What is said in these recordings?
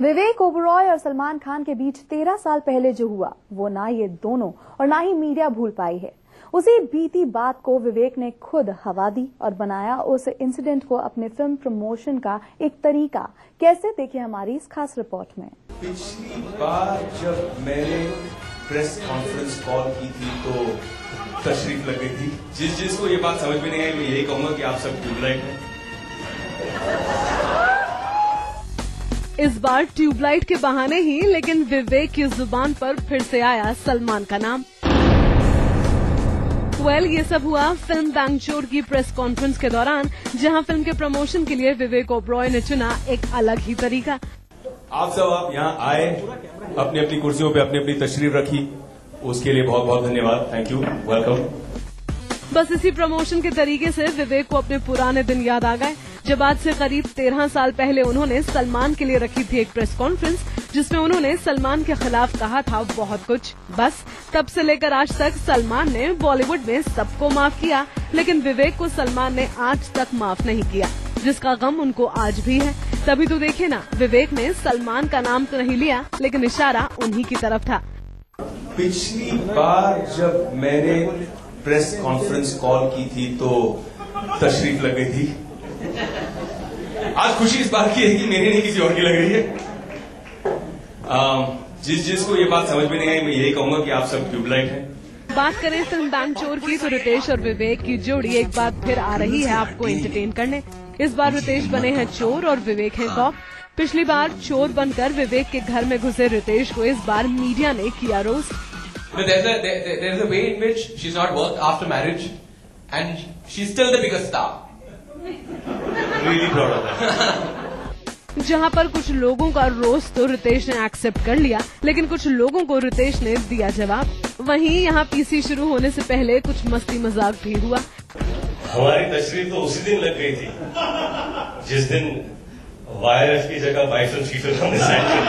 विवेक ओबरॉय और सलमान खान के बीच तेरह साल पहले जो हुआ, वो ना ये दोनों और ना ही मीडिया भूल पाई है। उसी बीती बात को विवेक ने खुद हवा दी और बनाया उस इंसिडेंट को अपने फ़िल्म प्रमोशन का एक तरीका। कैसे देखिए हमारी इस खास रिपोर्ट में? पिछली बार जब मैंने प्रेस कॉन्फ्रेंस कॉल की थी तो तशरीफ़ लग गई थी। जिस जिसको ये बात समझ में नहीं आई, मैं यही कहूँगा कि आप सब ट्यूबलाइट हैं। इस बार ट्यूबलाइट के बहाने ही लेकिन विवेक की ज़ुबान पर फिर से आया सलमान का नाम। वेल well, ये सब हुआ फ़िल्म बैंगचोर की प्रेस कॉन्फ्रेंस के दौरान जहाँ फ़िल्म के प्रमोशन के लिए विवेक ओब्रॉय ने चुना एक अलग ही तरीका। आप सब आप यहाँ आए अपनी अपनी कुर्सियों पे अपनी अपनी तशरीफ़ रखी। उसके लिए बहुत बहुत धन्यवाद। थैंक यू वेलकम बस इसी प्रमोशन के तरीके से विवेक को अपने पुराने दिन याद आ गए। जब आज से करीब तेरह साल पहले उन्होंने सलमान के लिए रखी थी एक प्रेस कॉन्फ्रेंस जिसमें उन्होंने सलमान के खिलाफ कहा था बहुत कुछ। बस, तब से लेकर आज तक सलमान ने बॉलीवुड में सबको माफ़ किया, लेकिन विवेक को सलमान ने आज तक माफ़ नहीं किया, जिसका गम उनको आज भी है। तभी तो देखे ना, विवेक ने सलमान का नाम तो नहीं लिया, लेकिन इशारा उन्हीं की तरफ़ था। पिछली बार जब मैंने प्रेस कॉन्फ्रेंस कॉल की थी तो तशरीफ़ लग थी। आज खुशी इस बात की है कि मेरी नहीं किसी और की लग रही है। आ, जिस जिसको ये बात समझ में नहीं आई मैं यही कहूँगा कि आप सब ट्यूबलाइट हैं। बात करें फ़िल्म बैंक चोर की तो रितेश और विवेक की जोड़ी एक बार फिर आ रही है आपको एंटरटेन करने। इस बार रितेश बने हैं चोर और विवेक है कॉप पिछली बार चोर बनकर विवेक के घर में घुसे रितेश को इस बार मीडिया ने किया roast. No, there's a there, there's a way in which she's not worked after marriage, and she's still the biggest star. जहाँ पर कुछ लोगों का रोस्ट तो रितेश ने एक्सेप्ट कर लिया लेकिन कुछ लोगों को रितेश ने दिया जवाब। वहीं यहाँ पीसी शुरू होने से पहले कुछ मस्ती मज़ाक भी हुआ। हमारी तशरीफ़ तो उसी दिन लग गई थी जिस दिन वायरस की जगह बाइफल फीफल हमने साइन करी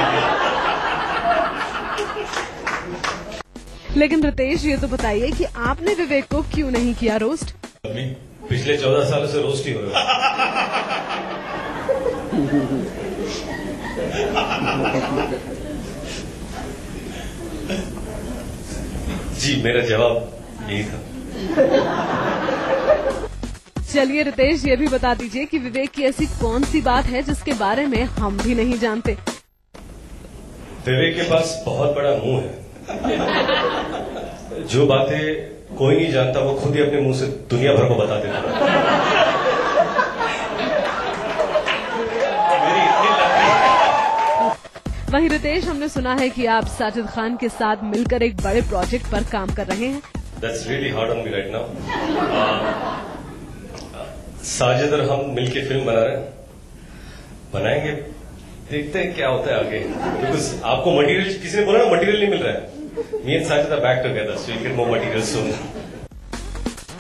लेकिन रितेश ये तो बताइए कि आपने विवेक को क्यों नहीं किया रोस्ट पिछले चौदह सालों से रोस्ट ही हो रहा जी मेरा जवाब यही था। चलिए रितेश ये भी बता दीजिए कि विवेक की ऐसी कौन सी बात है जिसके बारे में हम भी नहीं जानते? विवेक के पास बहुत बड़ा मुँह है। जो बातें कोई नहीं जानता वो खुद ही अपने मुँह से दुनिया भर को बता देता है। वहीं रितेश हमने सुना है कि आप साजिद खान के साथ मिलकर एक बड़े प्रोजेक्ट पर काम कर रहे हैं। That's really hard on right now. Uh, Sajid और हम मिलके फ़िल्म बना रहे हैं। बनाएँगे? देखते हैं क्या होता है आगे। बिकॉज़ आपको मटेरियल किसी ने बोला ना मटेरियल नहीं मिल रहा है। Me and Sajid are back together so you get more material soon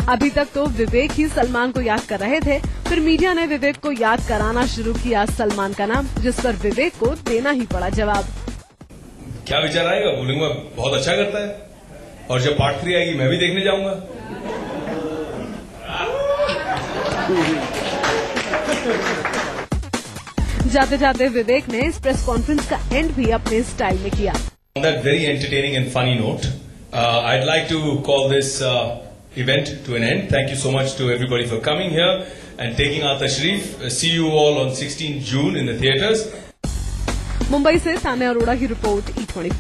अभी तक तो विवेक ही सलमान को याद कर रहे थे फिर मीडिया ने विवेक को याद कराना शुरू किया सलमान का नाम जिस पर विवेक को देना ही पड़ा जवाब। क्या विचार आएगा? बोलूँगा बहुत अच्छा करता है। और जब पार्ट थ्री आएगी मैं भी देखने जाऊँगा। जाते जाते विवेक ने इस प्रेस कॉन्फ्रेंस का एंड भी अपने स्टाइल में किया। On that very entertaining and funny note, uh, I'd like to call this uh, event to an end. Thank you so much to everybody for coming here and taking our tashrif. Uh, see you all on 16 June in the theatres. Mumbai से तान्या अरोड़ा की report E twenty